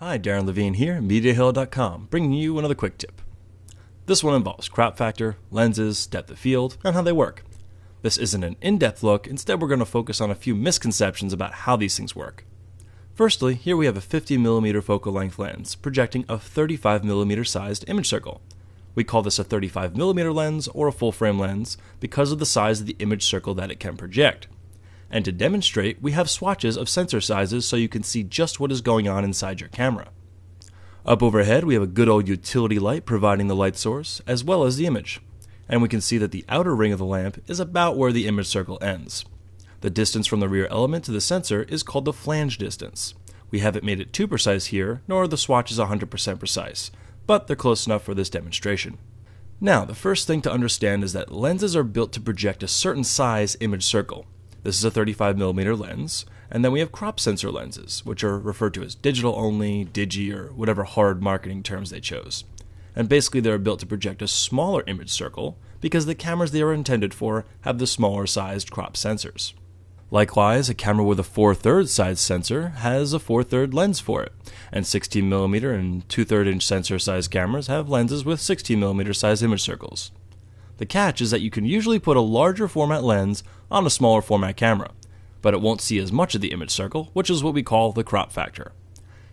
Hi, Darren Levine here, MediaHalo.com, bringing you another quick tip. This one involves crop factor, lenses, depth of field, and how they work. This isn't an in depth look, instead, we're going to focus on a few misconceptions about how these things work. Firstly, here we have a 50mm focal length lens projecting a 35mm sized image circle. We call this a 35mm lens or a full frame lens because of the size of the image circle that it can project. And to demonstrate, we have swatches of sensor sizes so you can see just what is going on inside your camera. Up overhead, we have a good old utility light providing the light source, as well as the image. And we can see that the outer ring of the lamp is about where the image circle ends. The distance from the rear element to the sensor is called the flange distance. We haven't made it too precise here, nor are the swatches 100% precise, but they're close enough for this demonstration. Now, the first thing to understand is that lenses are built to project a certain size image circle. This is a 35mm lens, and then we have crop sensor lenses, which are referred to as digital only, digi, or whatever hard marketing terms they chose. And basically, they're built to project a smaller image circle because the cameras they are intended for have the smaller sized crop sensors. Likewise, a camera with a 4 3rd size sensor has a 4 3rd lens for it, and 16mm and 2 3rd inch sensor size cameras have lenses with 16mm size image circles. The catch is that you can usually put a larger format lens on a smaller format camera, but it won't see as much of the image circle, which is what we call the crop factor.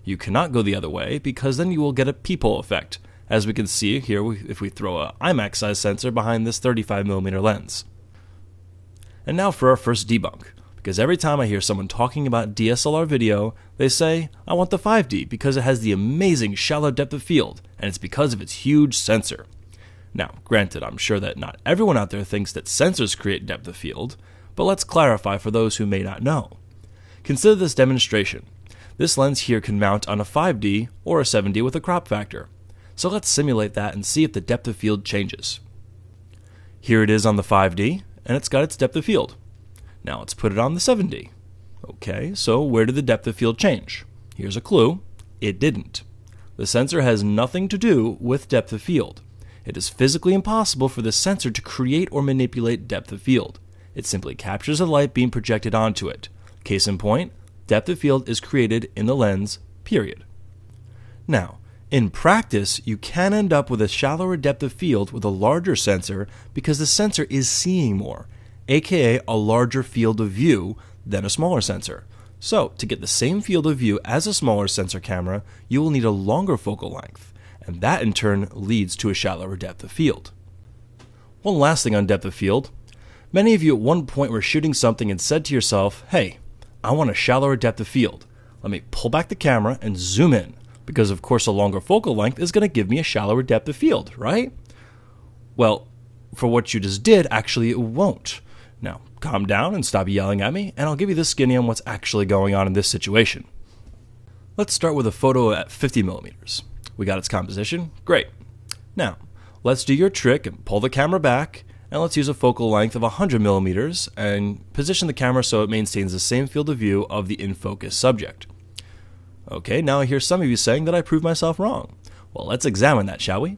You cannot go the other way because then you will get a peephole effect, as we can see here if we throw a IMAX size sensor behind this 35mm lens. And now for our first debunk because every time I hear someone talking about DSLR video, they say, I want the 5D because it has the amazing shallow depth of field, and it's because of its huge sensor. Now, granted, I'm sure that not everyone out there thinks that sensors create depth of field, but let's clarify for those who may not know. Consider this demonstration. This lens here can mount on a 5D or a 7D with a crop factor. So let's simulate that and see if the depth of field changes. Here it is on the 5D, and it's got its depth of field. Now let's put it on the 7D. Okay, so where did the depth of field change? Here's a clue it didn't. The sensor has nothing to do with depth of field. It is physically impossible for the sensor to create or manipulate depth of field. It simply captures the light being projected onto it. Case in point, depth of field is created in the lens, period. Now, in practice, you can end up with a shallower depth of field with a larger sensor because the sensor is seeing more aka a larger field of view than a smaller sensor. So, to get the same field of view as a smaller sensor camera, you will need a longer focal length, and that in turn leads to a shallower depth of field. One last thing on depth of field. Many of you at one point were shooting something and said to yourself, hey, I want a shallower depth of field. Let me pull back the camera and zoom in, because of course a longer focal length is going to give me a shallower depth of field, right? Well, for what you just did, actually it won't. Now, calm down and stop yelling at me, and I'll give you the skinny on what's actually going on in this situation. Let's start with a photo at 50 millimeters. We got its composition? Great. Now, let's do your trick and pull the camera back, and let's use a focal length of 100 millimeters and position the camera so it maintains the same field of view of the in focus subject. Okay, now I hear some of you saying that I proved myself wrong. Well, let's examine that, shall we?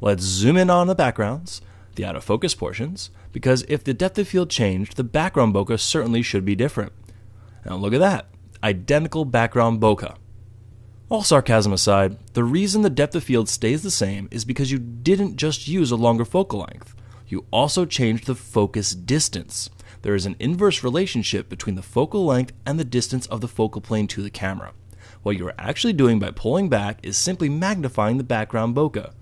Let's zoom in on the backgrounds, the out of focus portions, because if the depth of field changed, the background bokeh certainly should be different. Now look at that identical background bokeh. All sarcasm aside, the reason the depth of field stays the same is because you didn't just use a longer focal length, you also changed the focus distance. There is an inverse relationship between the focal length and the distance of the focal plane to the camera. What you are actually doing by pulling back is simply magnifying the background bokeh.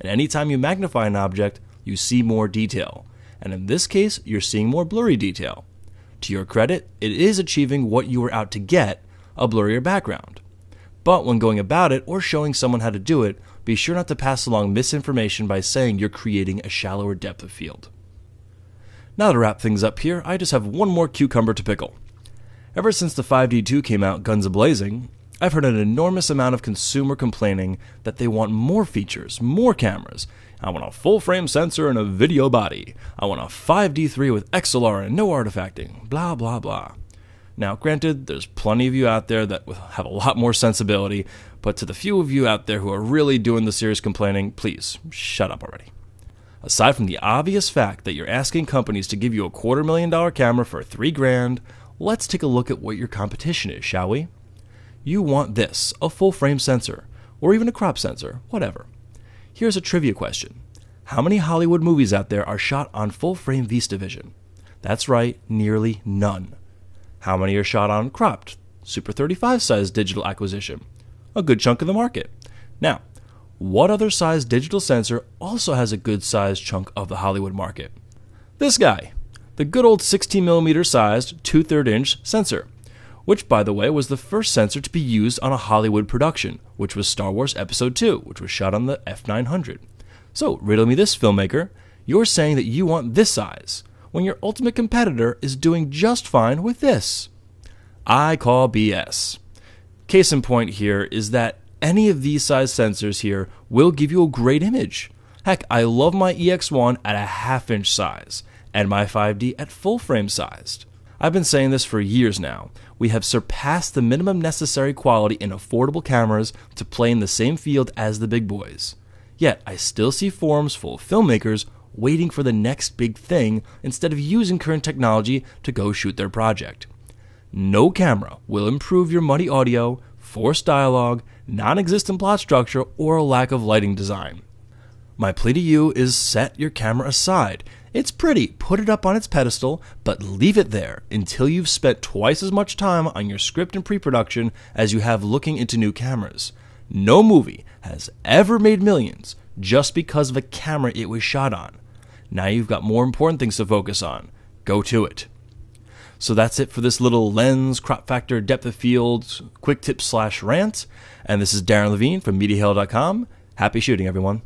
And anytime you magnify an object, you see more detail and in this case, you're seeing more blurry detail. To your credit, it is achieving what you were out to get a blurrier background. But when going about it or showing someone how to do it, be sure not to pass along misinformation by saying you're creating a shallower depth of field. Now to wrap things up here, I just have one more cucumber to pickle. Ever since the 5D2 came out guns a blazing, I've heard an enormous amount of consumer complaining that they want more features, more cameras, I want a full frame sensor and a video body. I want a 5D3 with XLR and no artifacting. Blah, blah, blah. Now, granted, there's plenty of you out there that have a lot more sensibility, but to the few of you out there who are really doing the serious complaining, please shut up already. Aside from the obvious fact that you're asking companies to give you a quarter million dollar camera for three grand, let's take a look at what your competition is, shall we? you want this a full frame sensor, or even a crop sensor, whatever. Here's a trivia question How many Hollywood movies out there are shot on full frame VistaVision? That's right, nearly none. How many are shot on cropped, Super 35 size digital acquisition? A good chunk of the market. Now, what other size digital sensor also has a good sized chunk of the Hollywood market? This guy, the good old 16mm sized 2 3 inch sensor, which, by the way, was the first sensor to be used on a Hollywood production, which was Star Wars Episode 2, which was shot on the F900. So, riddle me this, filmmaker. You're saying that you want this size, when your ultimate competitor is doing just fine with this. I call BS. Case in point here is that any of these size sensors here will give you a great image. Heck, I love my EX1 at a half inch size and my 5D at full frame sized. I've been saying this for years now. We have surpassed the minimum necessary quality in affordable cameras to play in the same field as the big boys. Yet, I still see forums full of filmmakers waiting for the next big thing instead of using current technology to go shoot their project. No camera will improve your muddy audio, forced dialogue, non existent plot structure, or a lack of lighting design. My plea to you is set your camera aside. It's pretty, put it up on its pedestal, but leave it there until you've spent twice as much time on your script and pre production as you have looking into new cameras. No movie has ever made millions just because of a camera it was shot on. Now you've got more important things to focus on. Go to it. So that's it for this little lens, crop factor, depth of field, quick tip slash rant. And this is Darren Levine from MediaHalo.com. Happy shooting, everyone.